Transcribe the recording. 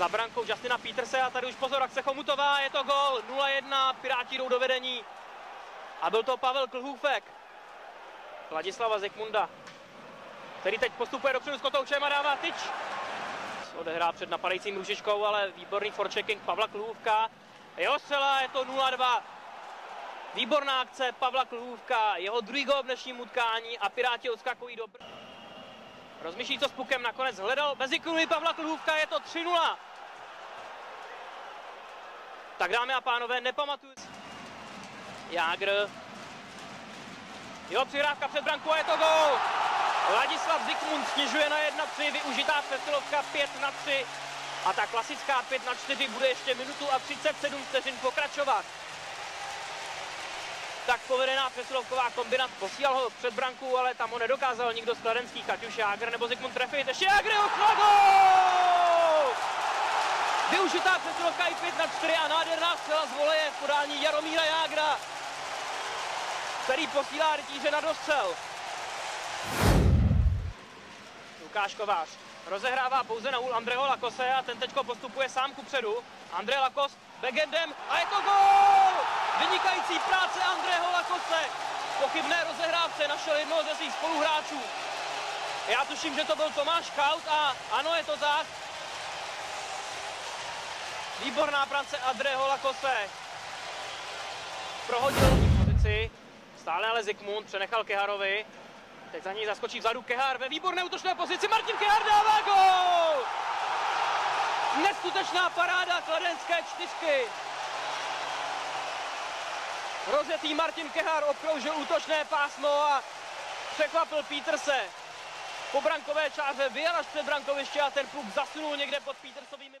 za brankou Justina Peterse a tady už pozor, akce Chomutová, je to gol, 0-1, Piráti jdou do vedení. A byl to Pavel Klhůfek. Vladislava Zikmunda, který teď postupuje dopředu s kotoučem a dává tyč. Odehrá před napadajícím Růžičkou, ale výborný forechecking Pavla Klhůvka. Jeho střela, je to 0-2. Výborná akce Pavla Klhůvka, jeho druhý gol v dnešním utkání a Piráti odskakují do... Rozmýšlí to s pukem, nakonec hledal mezi kruhy Pavla Klhůvka, je to 3-0. Tak dámy a pánové, nepamatuju. Jágr. Jo, přihrávka před brankou a je to gol. Ladislav Zikmund snižuje na 1-3, využitá přesilovka 5 na 3. A ta klasická 5 na 4 bude ještě minutu a 37 vteřin pokračovat. Tak povedená přesilovková kombinace. Posílal ho před branku, ale tam ho nedokázal nikdo z kladenských, ať už Jágr nebo Zikmund trefit. Ještě Jágr gol! Využitá přesilovka i 5 na 4 a nádherná střela z voleje v podání Jaromíra Jágra, který posílá rytíře na dostřel. Lukáš Kovář rozehrává pouze na úl Andreho Lakose a ten teďko postupuje sám ku předu. Andrej Lakos backendem a je to gol! Vynikající práce Andreho Lakose. Pochybné rozehrávce našel jednoho ze svých spoluhráčů. Já tuším, že to byl Tomáš Kaut a ano, je to tak. Výborná práce Andreho Lakose. Prohodil pozici, stále ale Zikmund přenechal Keharovi. Teď za něj zaskočí vzadu Kehar ve výborné útočné pozici. Martin Kehar dává gol! Neskutečná paráda kladenské čtyřky. Rozjetý Martin Kehar obkroužil útočné pásmo a překvapil Peterse. Po brankové čáře vyjel až před brankoviště a ten puk zasunul někde pod Petersovými...